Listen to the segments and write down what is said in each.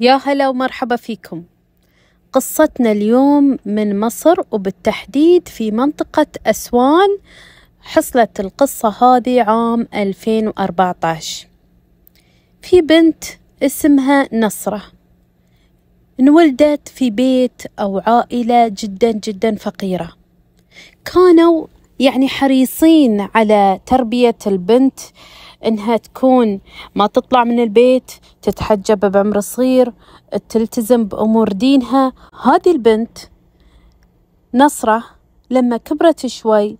يا هلا ومرحبا فيكم. قصتنا اليوم من مصر وبالتحديد في منطقة أسوان حصلت القصة هذه عام 2014 في بنت اسمها نصرة. انولدت في بيت أو عائلة جدا جدا فقيرة. كانوا يعني حريصين على تربية البنت إنها تكون ما تطلع من البيت تتحجب بعمر صغير تلتزم بأمور دينها. هذه البنت نصرة لما كبرت شوي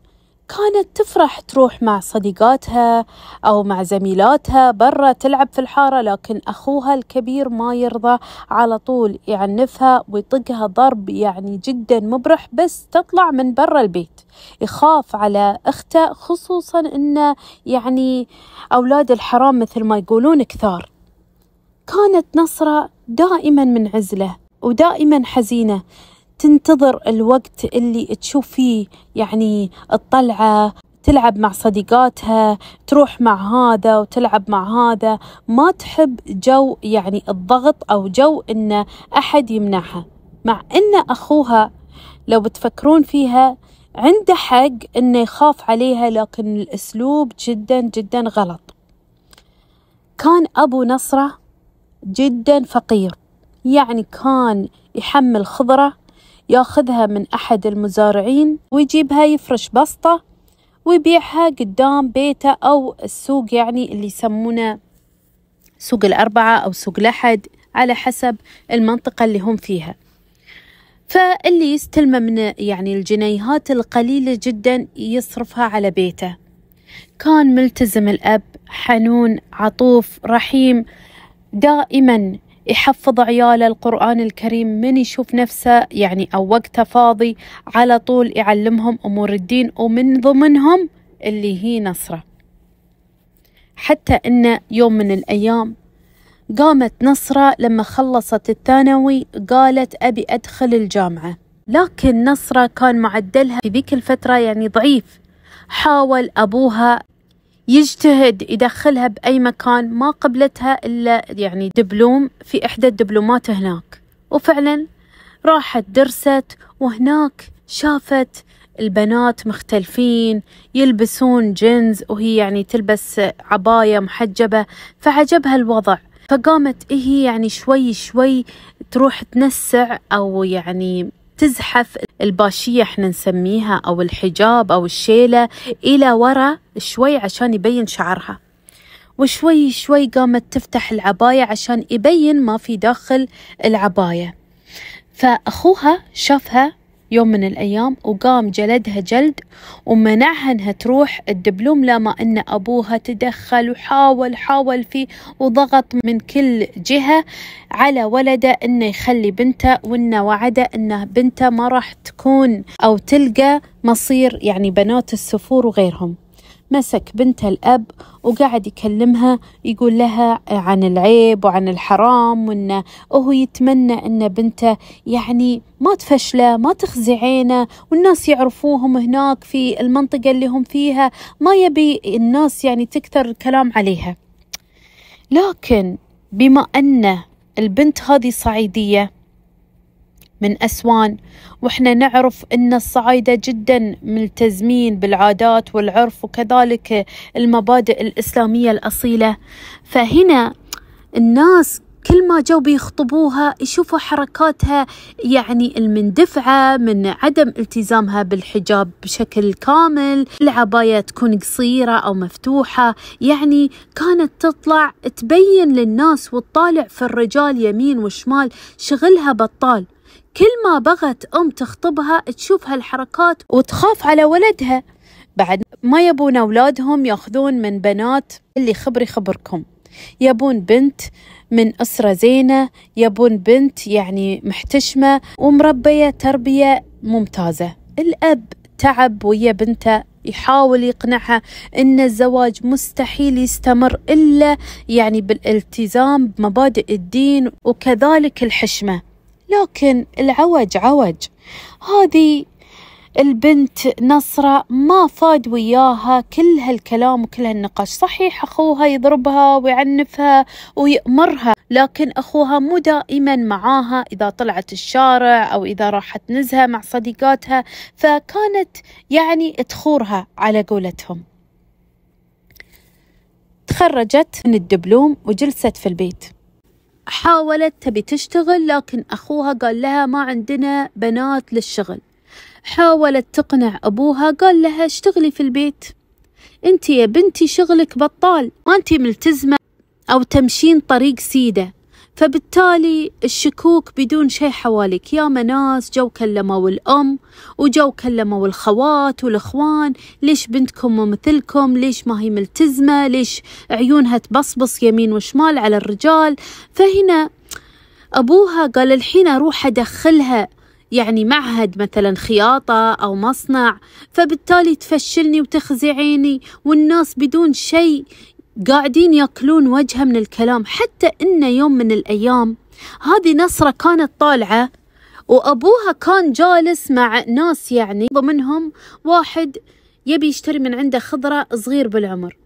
كانت تفرح تروح مع صديقاتها أو مع زميلاتها برا تلعب في الحارة لكن أخوها الكبير ما يرضى على طول يعنفها ويطقها ضرب يعني جدا مبرح بس تطلع من برا البيت. يخاف على أخته خصوصا أنه يعني أولاد الحرام مثل ما يقولون كثار. كانت نصرة دائما منعزلة ودائما حزينة. تنتظر الوقت اللي تشوف فيه يعني الطلعة تلعب مع صديقاتها تروح مع هذا وتلعب مع هذا. ما تحب جو يعني الضغط أو جو إن أحد يمنعها. مع إن أخوها لو بتفكرون فيها عنده حق إنه يخاف عليها لكن الأسلوب جدا جدا غلط. كان أبو نصرة جدا فقير. يعني كان يحمل خضرة ياخذها من أحد المزارعين ويجيبها يفرش بسطة ويبيعها قدام بيته أو السوق يعني اللي يسمونه سوق الأربعة أو سوق الأحد على حسب المنطقة اللي هم فيها. فاللي يستلمه من يعني الجنيهات القليلة جدا يصرفها على بيته. كان ملتزم الأب حنون عطوف رحيم دائما يحفظ عياله القرآن الكريم من يشوف نفسه يعني أو وقته فاضي على طول يعلمهم أمور الدين ومن ضمنهم اللي هي نصرة. حتى أن يوم من الأيام قامت نصرة لما خلصت الثانوي قالت أبي أدخل الجامعة. لكن نصرة كان معدلها في ذيك الفترة يعني ضعيف. حاول أبوها يجتهد يدخلها بأي مكان ما قبلتها إلا يعني دبلوم في إحدى الدبلومات هناك. وفعلا راحت درست وهناك شافت البنات مختلفين يلبسون جينز وهي يعني تلبس عباية محجبة فعجبها الوضع. فقامت هي يعني شوي شوي تروح تنسع أو يعني تزحف الباشية إحنا نسميها أو الحجاب أو الشيلة إلى ورا شوي عشان يبين شعرها. وشوي شوي قامت تفتح العباية عشان يبين ما في داخل العباية. فأخوها شافها يوم من الأيام وقام جلدها جلد ومنعها أنها تروح الدبلوم لما أن أبوها تدخل وحاول حاول فيه وضغط من كل جهة على ولده أنه يخلي بنته وأنه وعده أنه بنته ما راح تكون أو تلقى مصير يعني بنات السفور وغيرهم. مسك بنت الأب وقاعد يكلمها يقول لها عن العيب وعن الحرام وأنه هو يتمنى أن بنته يعني ما تفشله ما تخزي عينه والناس يعرفوهم هناك في المنطقة اللي هم فيها ما يبي الناس يعني تكثر الكلام عليها. لكن بما أن البنت هذه صعيدية من أسوان. وإحنا نعرف أن الصعايدة جدا ملتزمين بالعادات والعرف وكذلك المبادئ الإسلامية الأصيلة. فهنا الناس كل ما جو بيخطبوها يشوفوا حركاتها يعني المندفعة من عدم التزامها بالحجاب بشكل كامل العباية تكون قصيرة أو مفتوحة. يعني كانت تطلع تبين للناس وتطالع في الرجال يمين وشمال شغلها بطال. كل ما بغت أم تخطبها تشوف هالحركات وتخاف على ولدها. بعد ما يبون أولادهم يأخذون من بنات اللي خبري خبركم. يبون بنت من أسرة زينة يبون بنت يعني محتشمة ومربية تربية ممتازة. الأب تعب ويا بنته يحاول يقنعها إن الزواج مستحيل يستمر إلا يعني بالالتزام بمبادئ الدين وكذلك الحشمة. لكن العوج عوج. هذه البنت نصرة ما فاد وياها كل هالكلام وكل هالنقاش. صحيح أخوها يضربها ويعنفها ويأمرها لكن أخوها مو دائما معاها إذا طلعت الشارع أو إذا راحت نزهة مع صديقاتها فكانت يعني تخورها على قولتهم. تخرجت من الدبلوم وجلست في البيت. حاولت تبي تشتغل لكن أخوها قال لها ما عندنا بنات للشغل. حاولت تقنع أبوها قال لها اشتغلي في البيت. أنت يا بنتي شغلك بطال ما أنت ملتزمة أو تمشين طريق سيدة. فبالتالي الشكوك بدون شيء حواليك. يا ناس جو كلموا الأم وجو كلموا الخوات والإخوان. ليش بنتكم مو مثلكم ليش ما هي ملتزمة؟ ليش عيونها تبصبص يمين وشمال على الرجال؟ فهنا أبوها قال الحين أروح أدخلها يعني معهد مثلا خياطة أو مصنع. فبالتالي تفشلني وتخزي عيني والناس بدون شيء قاعدين ياكلون وجهه من الكلام حتى إن يوم من الأيام. هذه نصرة كانت طالعة وأبوها كان جالس مع ناس يعني ضمنهم واحد يبي يشتري من عنده خضرة صغير بالعمر.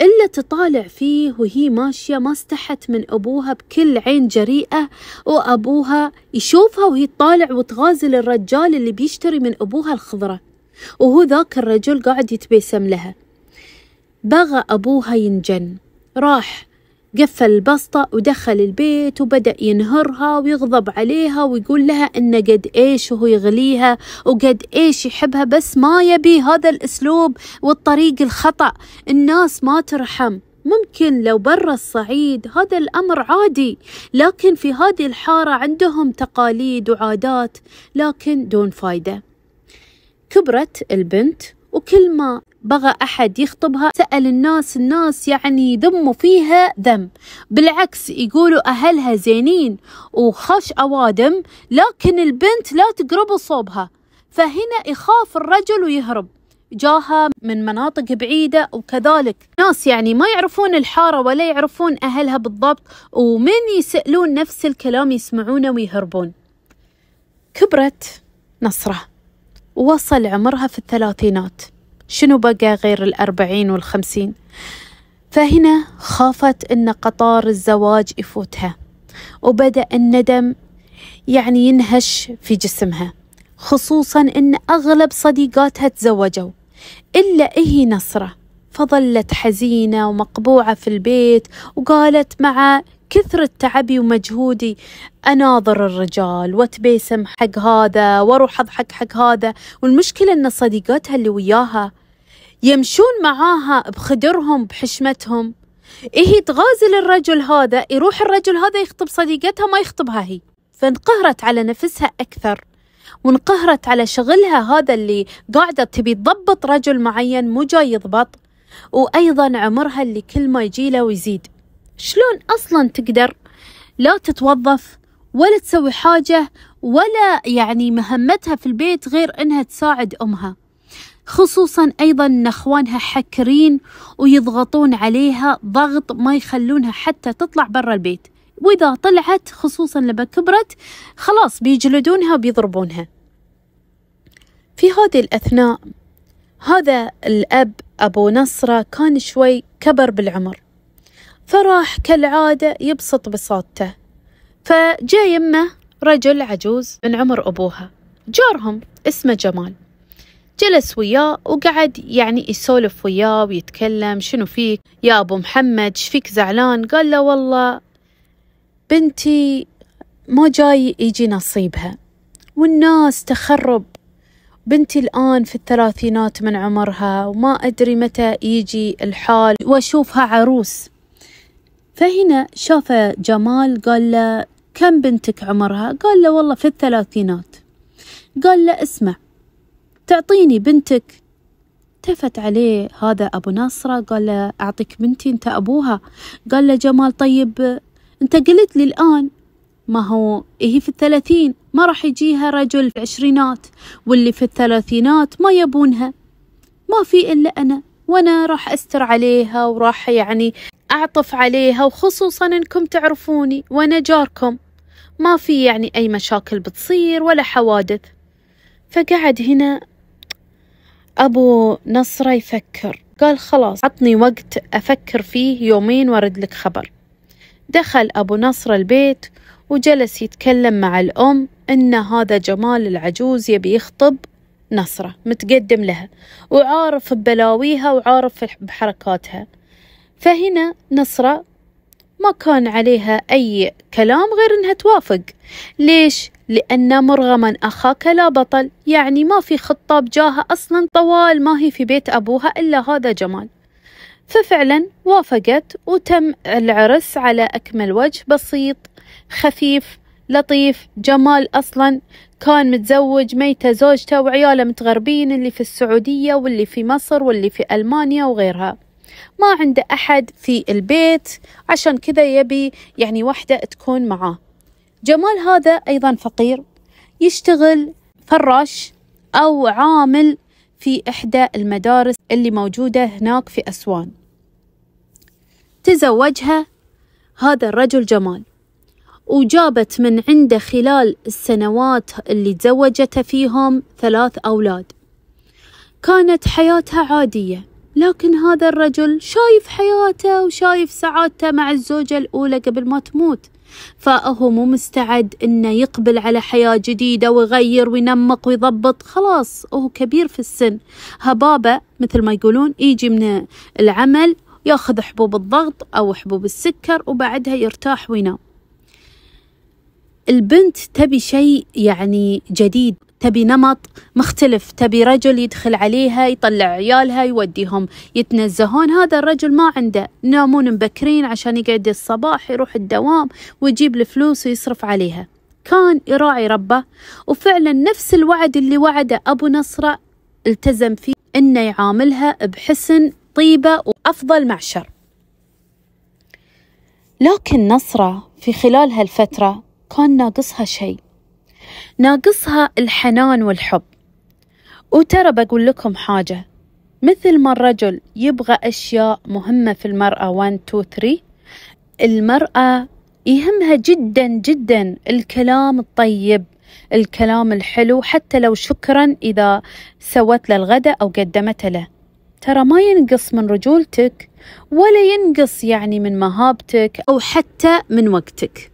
إلا تطالع فيه وهي ماشية ما استحت من أبوها بكل عين جريئة وأبوها يشوفها وهي تطالع وتغازل الرجال اللي بيشتري من أبوها الخضرة. وهو ذاك الرجل قاعد يتبسم لها. بغى أبوها ينجن. راح قفل البسطة ودخل البيت وبدأ ينهرها ويغضب عليها ويقول لها إنه قد إيش وهو يغليها وقد إيش يحبها بس ما يبي هذا الأسلوب والطريق الخطأ. الناس ما ترحم. ممكن لو برا الصعيد هذا الأمر عادي لكن في هذه الحارة عندهم تقاليد وعادات لكن دون فايدة. كبرت البنت وكل ما بغى أحد يخطبها سأل الناس الناس يعني يذموا فيها ذم. بالعكس يقولوا أهلها زينين وخش أوادم لكن البنت لا تقرب صوبها. فهنا يخاف الرجل ويهرب. جاها من مناطق بعيدة وكذلك. ناس يعني ما يعرفون الحارة ولا يعرفون أهلها بالضبط ومن يسألون نفس الكلام يسمعونه ويهربون. كبرت نصرة. ووصل عمرها في الثلاثينات. شنو بقى غير الأربعين والخمسين؟ فهنا خافت أن قطار الزواج يفوتها وبدأ الندم يعني ينهش في جسمها خصوصا أن أغلب صديقاتها تزوجوا إلا إهي نصرة فظلت حزينة ومقبوعة في البيت وقالت مع كثرة تعبي ومجهودي أناظر الرجال واتبيسم حق هذا وأروح أضحك حق هذا. والمشكلة أن صديقاتها اللي وياها يمشون معاها بخدرهم بحشمتهم. إيه تغازل الرجل هذا يروح الرجل هذا يخطب صديقتها ما يخطبها هي. فانقهرت على نفسها أكثر وانقهرت على شغلها هذا اللي قاعدة تبي تضبط رجل معين مو جاي يضبط. وأيضا عمرها اللي كل ما يجيله ويزيد. شلون أصلا تقدر لا تتوظف ولا تسوي حاجة ولا يعني مهمتها في البيت غير أنها تساعد أمها. خصوصا أيضا أن أخوانها حكرين ويضغطون عليها ضغط ما يخلونها حتى تطلع برا البيت. وإذا طلعت خصوصا لما كبرت خلاص بيجلدونها وبيضربونها. في هذه الأثناء هذا الأب أبو نصرة كان شوي كبر بالعمر. فراح كالعادة يبسط بساطته فجاء يمه رجل عجوز من عمر أبوها. جارهم اسمه جمال. جلس وياه وقعد يعني يسولف وياه ويتكلم شنو فيك؟ يا أبو محمد شفيك زعلان؟ قال له والله بنتي ما جاي يجي نصيبها. والناس تخرب. بنتي الآن في الثلاثينات من عمرها وما أدري متى يجي الحال وأشوفها عروس. فهنا شاف جمال قال له كم بنتك عمرها؟ قال له والله في الثلاثينات. قال له اسمع تعطيني بنتك. التفت عليه هذا أبو نصرة قال له أعطيك بنتي أنت أبوها. قال له جمال طيب أنت قلت لي الآن ما هو هي في الثلاثين؟ ما راح يجيها رجل في العشرينات واللي في الثلاثينات ما يبونها. ما في إلا أنا وأنا راح أستر عليها وراح يعني أعطف عليها وخصوصا أنكم تعرفوني وأنا جاركم. ما في يعني أي مشاكل بتصير ولا حوادث. فقعد هنا أبو نصرة يفكر. قال خلاص عطني وقت أفكر فيه يومين وأرد لك خبر. دخل أبو نصر البيت وجلس يتكلم مع الأم إن هذا جمال العجوز يبي يخطب نصرة متقدم لها وعارف ببلاويها وعارف بحركاتها. فهنا نصرة ما كان عليها أي كلام غير إنها توافق. ليش؟ لأن مرغما أخاك لا بطل يعني ما في خطاب جاها أصلا طوال ما هي في بيت أبوها إلا هذا جمال. ففعلا وافقت وتم العرس على أكمل وجه بسيط خفيف لطيف جمال أصلا. كان متزوج ميتة زوجته وعياله متغربين اللي في السعودية واللي في مصر واللي في ألمانيا وغيرها. ما عنده أحد في البيت عشان كذا يبي يعني وحدة تكون معاه. جمال هذا أيضا فقير يشتغل فراش أو عامل في إحدى المدارس اللي موجودة هناك في أسوان. تزوجها هذا الرجل جمال وجابت من عنده خلال السنوات اللي تزوجته فيهم ثلاث أولاد. كانت حياتها عادية. لكن هذا الرجل شايف حياته وشايف سعادته مع الزوجة الأولى قبل ما تموت. فهو مو مستعد إنه يقبل على حياة جديدة ويغير وينمق ويضبط. خلاص هو كبير في السن. هبابة مثل ما يقولون يجي من العمل ياخذ حبوب الضغط أو حبوب السكر وبعدها يرتاح وينام. البنت تبي شيء يعني جديد. تبي نمط مختلف تبي رجل يدخل عليها يطلع عيالها يوديهم يتنزهون. هذا الرجل ما عنده ينامون مبكرين عشان يقعد الصباح يروح الدوام ويجيب الفلوس ويصرف عليها. كان يراعي ربه وفعلا نفس الوعد اللي وعده أبو نصرة التزم فيه إنه يعاملها بحسن طيبة وأفضل معشر. لكن نصرة في خلال هالفترة كان ناقصها شيء. ناقصها الحنان والحب. وترى بقول لكم حاجة مثل ما الرجل يبغى أشياء مهمة في المرأة 1 2 3 المرأة يهمها جدا جدا الكلام الطيب الكلام الحلو حتى لو شكرا إذا سوت له الغداء أو قدمته له. ترى ما ينقص من رجولتك ولا ينقص يعني من مهابتك أو حتى من وقتك.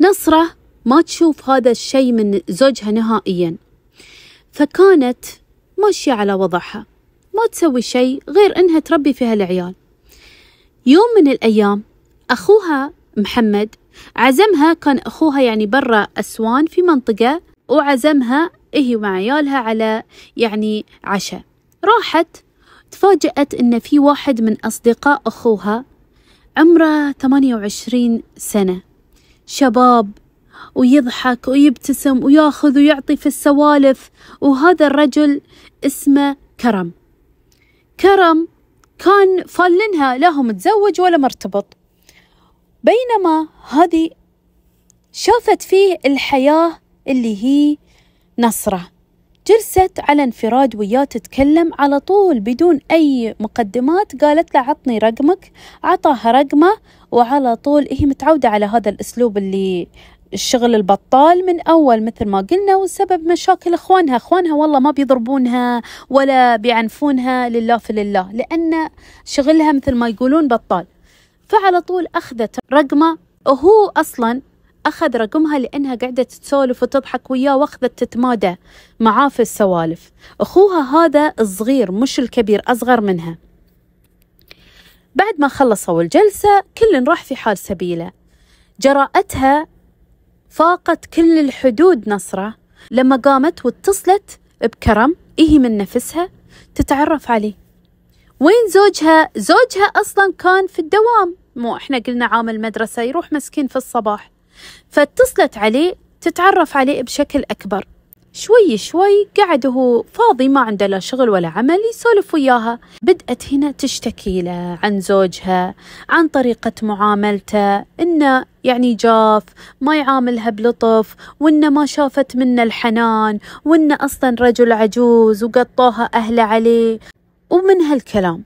نصرة ما تشوف هذا الشيء من زوجها نهائيا. فكانت ماشية على وضعها. ما تسوي شيء غير إنها تربي فيها العيال. يوم من الأيام أخوها محمد عزمها كان أخوها يعني برا أسوان في منطقة وعزمها هي ومع عيالها على يعني عشاء. راحت تفاجأت إن في واحد من أصدقاء أخوها عمره 28 سنة. شباب ويضحك ويبتسم وياخذ ويعطي في السوالف. وهذا الرجل اسمه كرم. كرم كان فالنها لا هو متزوج ولا مرتبط. بينما هذه شافت فيه الحياة اللي هي نصرة. جلست على انفراد وياه تتكلم على طول بدون أي مقدمات. قالت له عطني رقمك. عطاها رقمه وعلى طول هي متعودة على هذا الأسلوب اللي الشغل البطال من أول مثل ما قلنا والسبب مشاكل إخوانها. إخوانها والله ما بيضربونها ولا بيعنفونها لله في لله لأن شغلها مثل ما يقولون بطال. فعلى طول أخذت رقمه. وهو أصلا أخذ رقمها لأنها قاعدة تسولف وتضحك وياه وأخذت تتمادى معاه في السوالف. أخوها هذا الصغير مش الكبير أصغر منها. بعد ما خلصوا الجلسة كل راح في حال سبيله. جراءتها فاقت كل الحدود نصرة. لما قامت واتصلت بكرم إيه من نفسها؟ تتعرف عليه. وين زوجها؟ زوجها أصلا كان في الدوام. مو إحنا قلنا عامل مدرسة يروح مسكين في الصباح. فاتصلت عليه تتعرف عليه بشكل أكبر. شوي شوي قعد هو فاضي ما عنده لا شغل ولا عمل يسولف وياها. بدأت هنا تشتكي له عن زوجها عن طريقة معاملته إنه يعني جاف ما يعاملها بلطف وإنه ما شافت منه الحنان وإنه أصلا رجل عجوز وقطوها أهله عليه. ومن هالكلام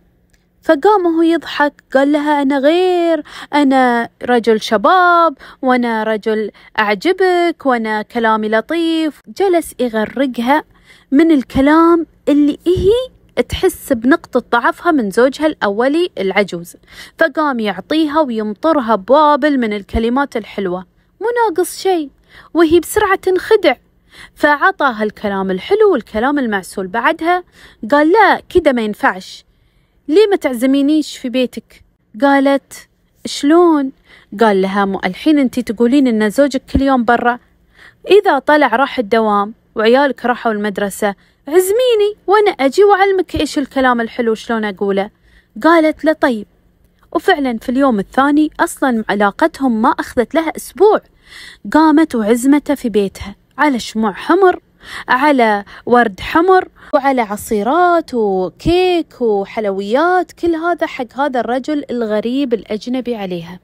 فقام هو يضحك قال لها أنا غير أنا رجل شباب وأنا رجل أعجبك وأنا كلامي لطيف. جلس يغرقها من الكلام اللي هي تحس بنقطة ضعفها من زوجها الأولي العجوز. فقام يعطيها ويمطرها بوابل من الكلمات الحلوة. مو ناقص شيء وهي بسرعة تنخدع فعطاها الكلام الحلو والكلام المعسول. بعدها قال لا كده ما ينفعش. ليه ما تعزمينيش في بيتك؟ قالت شلون؟ قال لها مو الحين انت تقولين إن زوجك كل يوم برا. إذا طلع راح الدوام وعيالك راحوا المدرسة عزميني وأنا أجي وأعلمك إيش الكلام الحلو شلون أقوله. قالت له طيب. وفعلا في اليوم الثاني أصلا علاقتهم ما أخذت لها أسبوع. قامت وعزمته في بيتها على شموع حمر على ورد حمر وعلى عصيرات وكيك وحلويات كل هذا حق هذا الرجل الغريب الأجنبي عليها.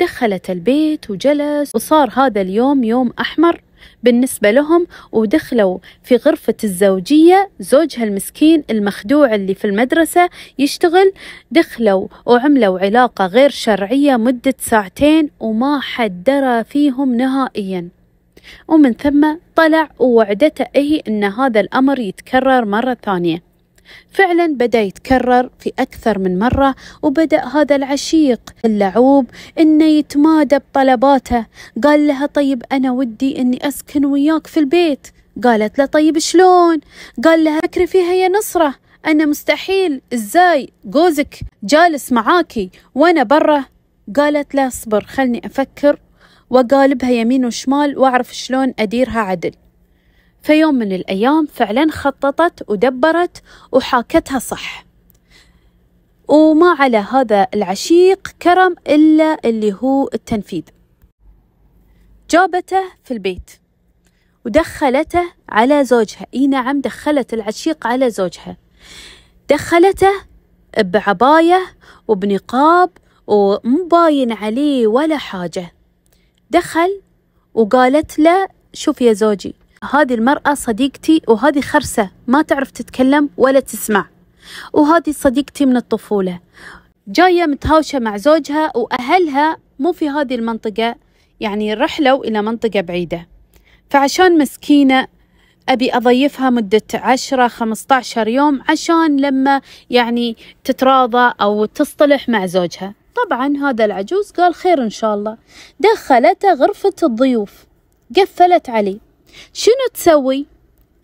دخلت البيت وجلس وصار هذا اليوم يوم أحمر بالنسبة لهم ودخلوا في غرفة الزوجية زوجها المسكين المخدوع اللي في المدرسة يشتغل. دخلوا وعملوا علاقة غير شرعية مدة ساعتين وما حد درى فيهم نهائياً. ومن ثم طلع ووعدته هي أن هذا الأمر يتكرر مرة ثانية. فعلا بدأ يتكرر في أكثر من مرة وبدأ هذا العشيق اللعوب إنه يتمادى بطلباته. قال لها طيب أنا ودي إني أسكن وياك في البيت. قالت له طيب شلون؟ قال لها فكري فيها يا نصرة. أنا مستحيل. إزاي؟ جوزك جالس معاكي وأنا برا. قالت لا اصبر خلني أفكر. وأقالبها يمين وشمال وأعرف شلون أديرها عدل. في يوم من الأيام فعلا خططت ودبرت وحاكتها صح. وما على هذا العشيق كرم إلا اللي هو التنفيذ. جابته في البيت ودخلته على زوجها. إي نعم دخلت العشيق على زوجها. دخلته بعباية وبنقاب ومباين عليه ولا حاجة. دخل وقالت له شوف يا زوجي هذه المرأة صديقتي وهذه خرسة ما تعرف تتكلم ولا تسمع. وهذه صديقتي من الطفولة. جاية متهاوشة مع زوجها وأهلها مو في هذه المنطقة يعني رحلوا إلى منطقة بعيدة. فعشان مسكينة أبي أضيفها مدة عشرة خمسة عشر يوم عشان لما يعني تتراضى أو تصطلح مع زوجها. طبعا هذا العجوز قال خير إن شاء الله. دخلته غرفة الضيوف. قفلت عليه شنو تسوي؟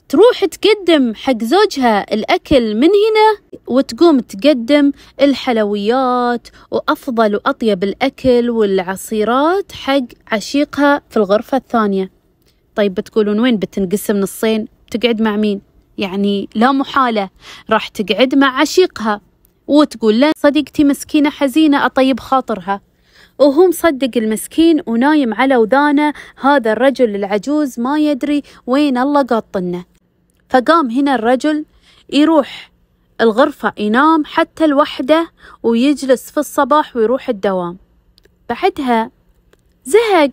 تروح تقدم حق زوجها الأكل من هنا وتقوم تقدم الحلويات وأفضل وأطيب الأكل والعصيرات حق عشيقها في الغرفة الثانية. طيب بتقولون وين بتنقسم نصين؟ تقعد مع مين؟ يعني لا محالة راح تقعد مع عشيقها. وتقول له صديقتي مسكينة حزينة أطيب خاطرها. وهو مصدق المسكين ونايم على ودانه هذا الرجل العجوز ما يدري وين الله قاطنه. فقام هنا الرجل يروح الغرفة ينام حتى الوحدة ويجلس في الصباح ويروح الدوام. بعدها زهق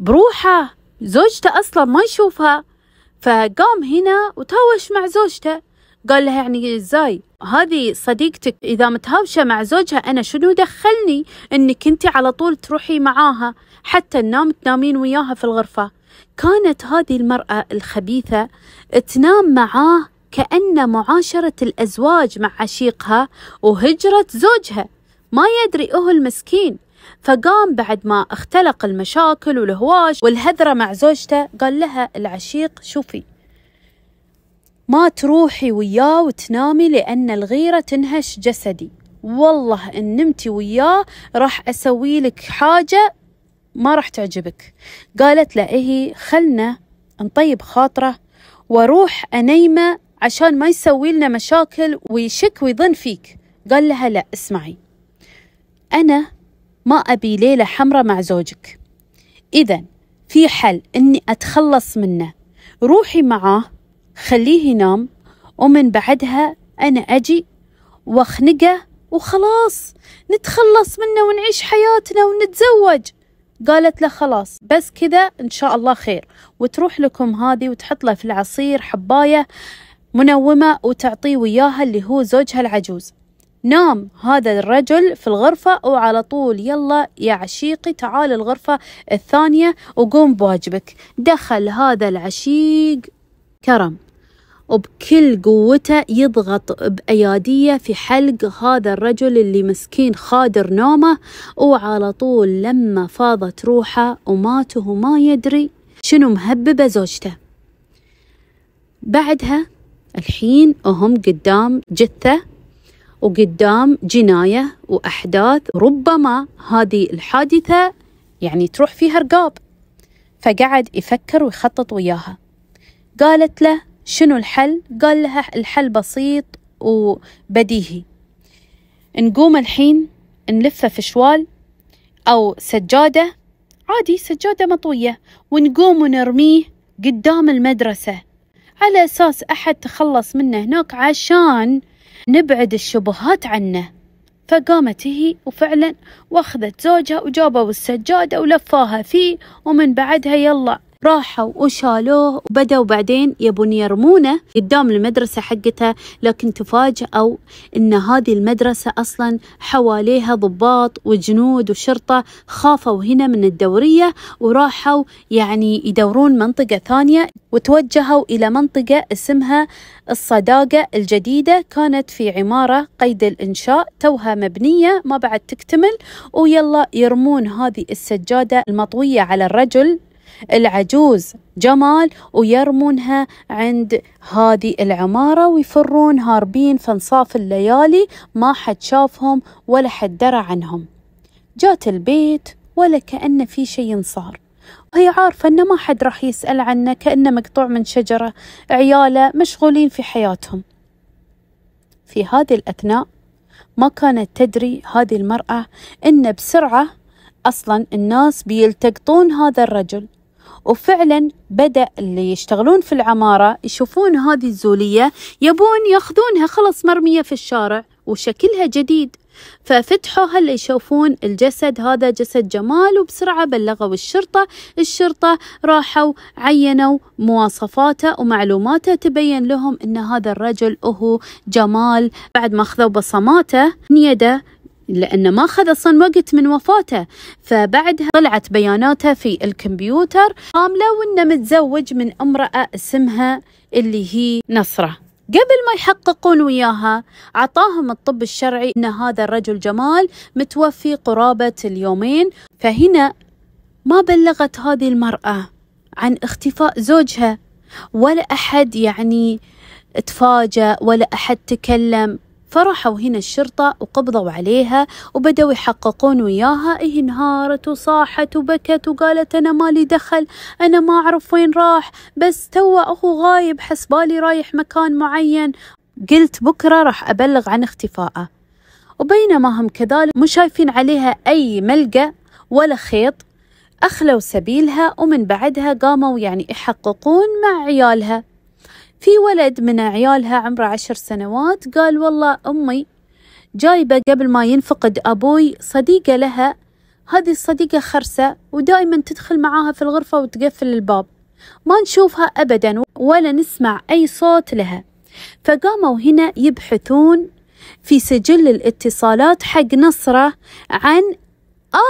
بروحه زوجته أصلا ما يشوفها. فقام هنا وتهوش مع زوجته. قال لها يعني إزاي هذه صديقتك إذا متهاوشة مع زوجها أنا شنو دخلني؟ إنك انت على طول تروحي معاها حتى ننام تنامين وياها في الغرفة. كانت هذه المرأة الخبيثة تنام معاه كأن معاشرة الأزواج مع عشيقها وهجرة زوجها. ما يدري هو المسكين. فقام بعد ما اختلق المشاكل والهواش والهذرة مع زوجته قال لها العشيق شوفي. ما تروحي وياه وتنامي لأن الغيرة تنهش جسدي. والله إن نمتي وياه راح أسوي لك حاجة ما راح تعجبك. قالت له إيه خلنا نطيب خاطرة وأروح أنيمة عشان ما يسوي لنا مشاكل ويشك ويظن فيك. قال لها لا اسمعي. أنا ما أبي ليلة حمراء مع زوجك. إذا في حل إني أتخلص منه. روحي معاه خليه ينام ومن بعدها أنا أجي وأخنقه وخلاص نتخلص منه ونعيش حياتنا ونتزوج. قالت له خلاص بس كذا إن شاء الله خير. وتروح لكم هذه وتحط له في العصير حباية منومة وتعطيه وياها اللي هو زوجها العجوز. نام هذا الرجل في الغرفة وعلى طول يلا يا عشيقي تعال الغرفة الثانية وقوم بواجبك. دخل هذا العشيق كرم وبكل قوته يضغط بأيادية في حلق هذا الرجل اللي مسكين خادر نومه وعلى طول لما فاضت روحه ومات وهو ما يدري شنو مهببة زوجته. بعدها الحين وهم قدام جثة وقدام جناية وأحداث ربما هذه الحادثة يعني تروح فيها رقاب فقعد يفكر ويخطط وياها. قالت له شنو الحل؟ قال لها الحل بسيط وبديهي. نقوم الحين نلفه في شوال أو سجادة. عادي سجادة مطوية. ونقوم ونرميه قدام المدرسة. على أساس أحد تخلص منه هناك عشان نبعد الشبهات عنه. فقامت هي وفعلا وأخذت زوجها وجابوا السجادة ولفاها فيه ومن بعدها يلا راحوا وشالوه وبدأوا بعدين يبون يرمونه قدام المدرسة حقتها لكن تفاجأوا إن هذه المدرسة أصلا حواليها ضباط وجنود وشرطة خافوا هنا من الدورية وراحوا يعني يدورون منطقة ثانية وتوجهوا إلى منطقة اسمها الصداقة الجديدة كانت في عمارة قيد الإنشاء توها مبنية ما بعد تكتمل ويلا يرمون هذه السجادة المطوية على الرجل. العجوز. جمال ويرمونها عند هذه العمارة ويفرون هاربين في انصاف الليالي ما حد شافهم ولا حد درى عنهم. جات البيت ولا كأن في شيء صار. وهي عارفة أن ما حد راح يسأل عنه كأنه مقطوع من شجرة. عياله مشغولين في حياتهم. في هذه الأثناء ما كانت تدري هذه المرأة أن بسرعة أصلا الناس بيلتقطون هذا الرجل. وفعلا بدأ اللي يشتغلون في العمارة يشوفون هذه الزولية يبون ياخذونها خلص مرمية في الشارع وشكلها جديد. ففتحوا هلا يشوفون الجسد هذا جسد جمال وبسرعة بلغوا الشرطة. الشرطة راحوا عينوا مواصفاته ومعلوماته تبين لهم أن هذا الرجل هو جمال. بعد ما أخذوا بصماته يده لأنه ما أخذ أصلا وقت من وفاته فبعدها طلعت بياناته في الكمبيوتر كاملة وإنه متزوج من امرأة اسمها اللي هي نصرة. قبل ما يحققون وياها عطاهم الطب الشرعي إن هذا الرجل جمال متوفي قرابة اليومين فهنا ما بلغت هذه المرأة عن اختفاء زوجها ولا أحد يعني تفاجأ ولا أحد تكلم. فرحوا هنا الشرطة وقبضوا عليها وبدأوا يحققون وياها. هي انهارت وصاحت وبكت وقالت أنا مالي دخل أنا ما أعرف وين راح بس توا هو غايب حسبالي رايح مكان معين. قلت بكرة راح أبلغ عن اختفائه. وبينما هم كذلك مو شايفين عليها أي ملقى ولا خيط أخلوا سبيلها ومن بعدها قاموا يعني يحققون مع عيالها. في ولد من عيالها عمره عشر سنوات قال والله أمي جايبة قبل ما ينفقد أبوي صديقة لها. هذه الصديقة خرسة ودائما تدخل معاها في الغرفة وتقفل الباب. ما نشوفها أبدا ولا نسمع أي صوت لها. فقاموا هنا يبحثون في سجل الاتصالات حق نصرة عن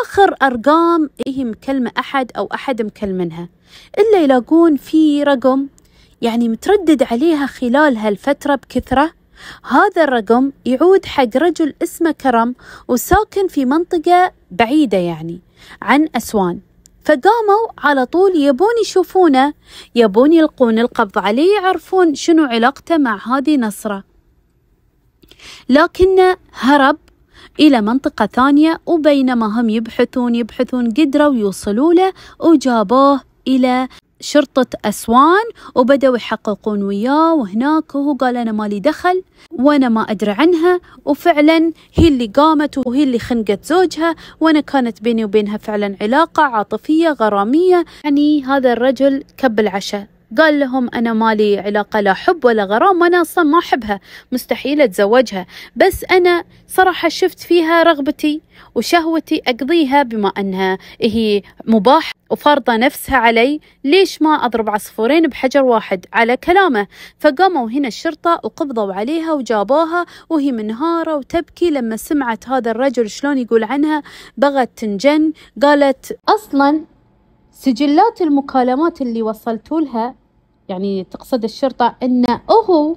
آخر أرقام هي مكلمة أحد أو أحد مكلمنها إلا يلاقون في رقم يعني متردد عليها خلال هالفترة بكثرة. هذا الرقم يعود حق رجل اسمه كرم وساكن في منطقة بعيدة يعني عن أسوان. فقاموا على طول يبون يشوفونه يبون يلقون القبض عليه يعرفون شنو علاقته مع هذه نصرة. لكنه هرب إلى منطقة ثانية وبينما هم يبحثون يبحثون قدروا يوصلوا له وجابوه إلى شرطة أسوان وبدأوا يحققون وياه وهناك وهو قال أنا مالي دخل وأنا ما أدري عنها وفعلا هي اللي قامت وهي اللي خنقت زوجها وأنا كانت بيني وبينها فعلا علاقة عاطفية غرامية. يعني هذا الرجل كب العشاء. قال لهم أنا مالي علاقة لا حب ولا غرام وأنا أصلا ما أحبها مستحيل أتزوجها. بس أنا صراحة شفت فيها رغبتي وشهوتي أقضيها بما أنها هي مباح وفارضة نفسها علي. ليش ما أضرب عصفورين بحجر واحد على كلامه؟ فقاموا هنا الشرطة وقبضوا عليها وجابوها وهي منهارة وتبكي لما سمعت هذا الرجل شلون يقول عنها. بغت تنجن قالت أصلا سجلات المكالمات اللي وصلتوا لها يعني تقصد الشرطة أن هو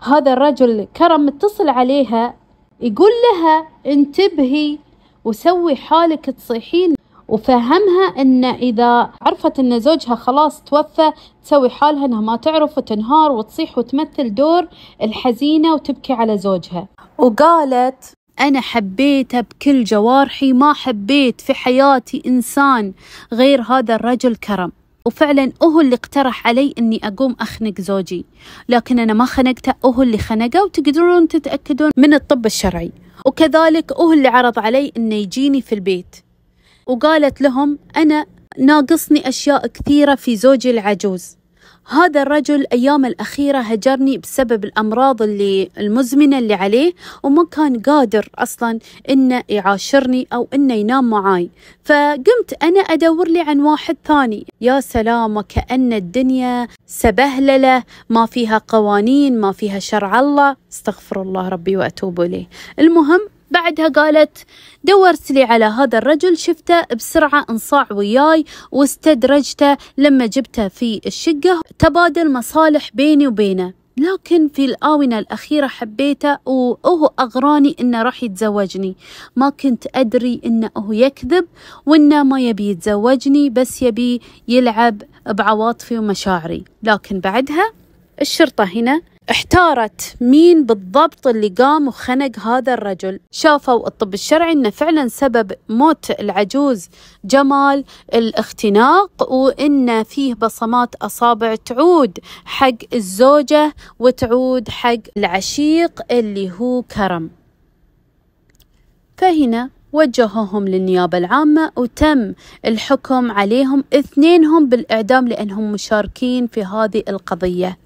هذا الرجل كرم متصل عليها يقول لها انتبهي وسوي حالك تصيحين. وفهمها إن إذا عرفت إن زوجها خلاص توفى تسوي حالها إنها ما تعرف وتنهار وتصيح وتمثل دور الحزينة وتبكي على زوجها. وقالت أنا حبيته بكل جوارحي ما حبيت في حياتي إنسان غير هذا الرجل كرم. وفعلا هو اللي اقترح علي إني أقوم أخنق زوجي. لكن أنا ما خنقته هو اللي خنقه وتقدرون تتأكدون من الطب الشرعي. وكذلك هو اللي عرض علي إنه يجيني في البيت. وقالت لهم أنا ناقصني أشياء كثيرة في زوجي العجوز. هذا الرجل أيام الأخيرة هجرني بسبب الأمراض اللي المزمنة اللي عليه وما كان قادر أصلا إنه يعاشرني أو إنه ينام معاي. فقمت أنا أدور لي عن واحد ثاني. يا سلام وكأن الدنيا سبهللة ما فيها قوانين ما فيها شرع الله. استغفر الله ربي وأتوب إليه. المهم بعدها قالت دورت لي على هذا الرجل شفته بسرعة انصاع وياي واستدرجته لما جبته في الشقة تبادل مصالح بيني وبينه. لكن في الآونة الأخيرة حبيته وهو أغراني إنه راح يتزوجني. ما كنت أدري إنه هو يكذب وإنه ما يبي يتزوجني بس يبي يلعب بعواطفي ومشاعري. لكن بعدها الشرطة هنا احتارت مين بالضبط اللي قام وخنق هذا الرجل. شافوا الطب الشرعي إنه فعلا سبب موت العجوز جمال الاختناق وإن فيه بصمات أصابع تعود حق الزوجة وتعود حق العشيق اللي هو كرم. فهنا وجهوهم للنيابة العامة وتم الحكم عليهم اثنينهم بالإعدام لأنهم مشاركين في هذه القضية.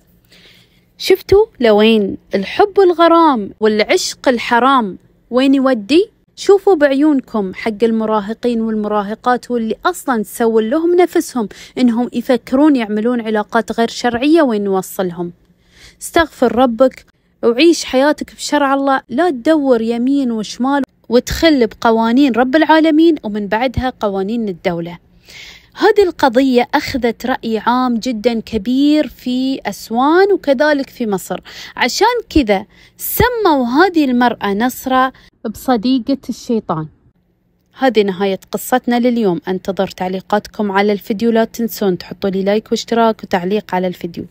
شفتوا لوين الحب والغرام والعشق الحرام؟ وين يودي؟ شوفوا بعيونكم حق المراهقين والمراهقات واللي أصلا تسول لهم نفسهم إنهم يفكرون يعملون علاقات غير شرعية وين نوصلهم. استغفر ربك وعيش حياتك بشرع الله. لا تدور يمين وشمال وتخل بقوانين رب العالمين ومن بعدها قوانين الدولة. هذه القضية أخذت رأي عام جدا كبير في أسوان وكذلك في مصر. عشان كذا سموا هذه المرأة نصرة بصديقة الشيطان. هذه نهاية قصتنا لليوم. أنتظر تعليقاتكم على الفيديو لا تنسون تحطوا لي لايك واشتراك وتعليق على الفيديو.